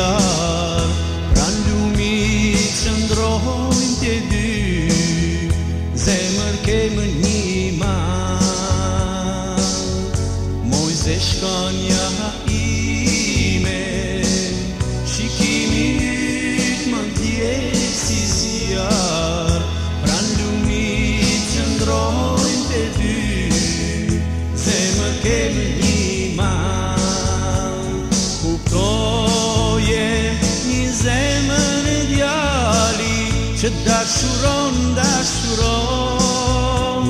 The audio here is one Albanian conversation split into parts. Pra në ljumit që ndrojnë Zemër ke më Moj zeshka një Da shuron, da shuron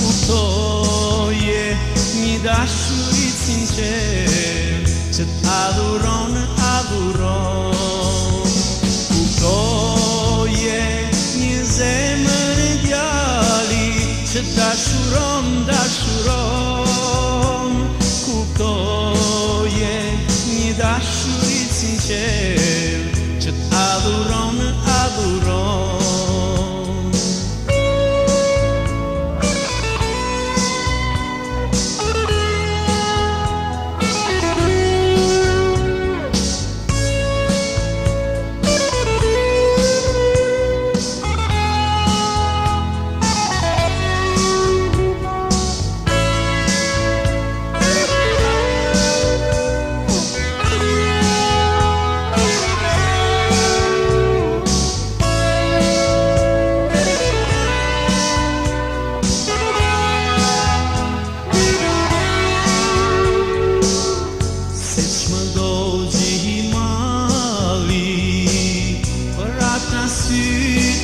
Kuptoje, një da shurit qenë qenë Që t'avuron, avuron Kuptoje, një zemën djali Që t'ashuron, da Kuptoje, një da shurit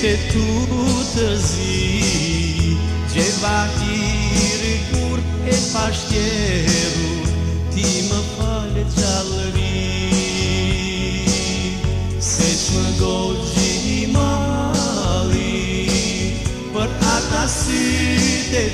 ishte tu të zi Gjeva tiri kur e pashtjeru Ti më falet qalëri Se që më gojë gjimali Për ata si të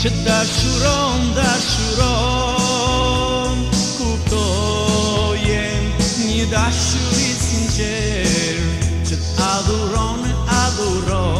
që t'a shuron, t'a shuron, ku t'o një t'a shurit s'nxer, që t'a dhuron, t'a